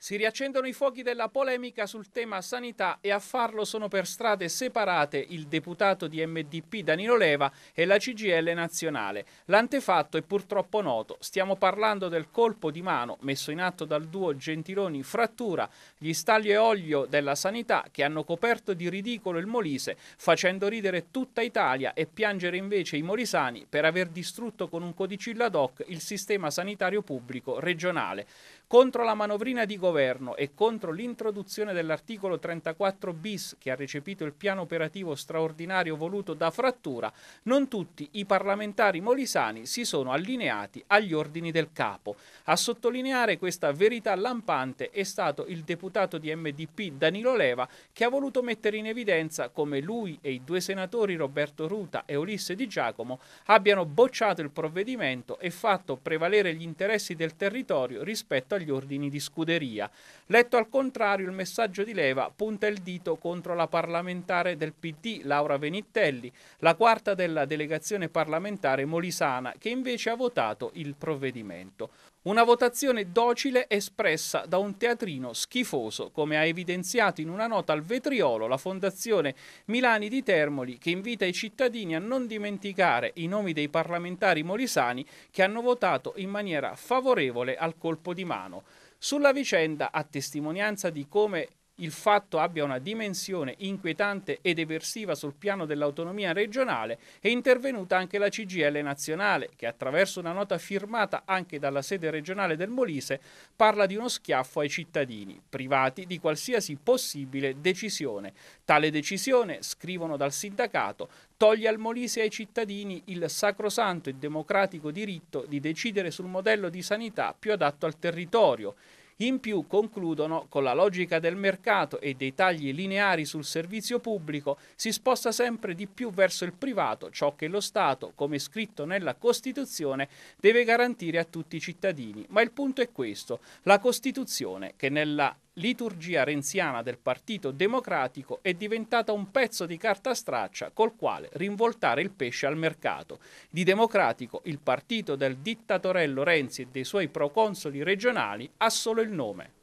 Si riaccendono i fuochi della polemica sul tema sanità e a farlo sono per strade separate il deputato di MDP Danilo Leva e la CGL nazionale. L'antefatto è purtroppo noto. Stiamo parlando del colpo di mano messo in atto dal duo Gentiloni Frattura, gli stalli e olio della sanità che hanno coperto di ridicolo il Molise, facendo ridere tutta Italia e piangere invece i molisani per aver distrutto con un codicillo ad hoc il sistema sanitario pubblico regionale. Contro la manovrina di governo e contro l'introduzione dell'articolo 34 bis che ha recepito il piano operativo straordinario voluto da Frattura, non tutti i parlamentari molisani si sono allineati agli ordini del capo. A sottolineare questa verità lampante è stato il deputato di MDP Danilo Leva che ha voluto mettere in evidenza come lui e i due senatori Roberto Ruta e Ulisse Di Giacomo abbiano bocciato il provvedimento e fatto prevalere gli interessi del territorio rispetto agli ordini di scuderia. Letto al contrario, il messaggio di leva punta il dito contro la parlamentare del PD, Laura Venittelli, la quarta della delegazione parlamentare molisana, che invece ha votato il provvedimento. Una votazione docile espressa da un teatrino schifoso, come ha evidenziato in una nota al vetriolo la Fondazione Milani di Termoli, che invita i cittadini a non dimenticare i nomi dei parlamentari molisani che hanno votato in maniera favorevole al colpo di mano. Sulla vicenda, a testimonianza di come il fatto abbia una dimensione inquietante ed eversiva sul piano dell'autonomia regionale, è intervenuta anche la CGL nazionale, che attraverso una nota firmata anche dalla sede regionale del Molise parla di uno schiaffo ai cittadini, privati di qualsiasi possibile decisione. Tale decisione, scrivono dal sindacato, toglie al Molise e ai cittadini il sacrosanto e democratico diritto di decidere sul modello di sanità più adatto al territorio in più concludono, con la logica del mercato e dei tagli lineari sul servizio pubblico, si sposta sempre di più verso il privato, ciò che lo Stato, come scritto nella Costituzione, deve garantire a tutti i cittadini. Ma il punto è questo, la Costituzione, che nella liturgia renziana del Partito Democratico è diventata un pezzo di carta straccia col quale rinvoltare il pesce al mercato. Di democratico il partito del dittatorello Renzi e dei suoi proconsoli regionali ha solo il nome.